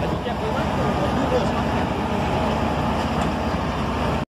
Hadi yapalım.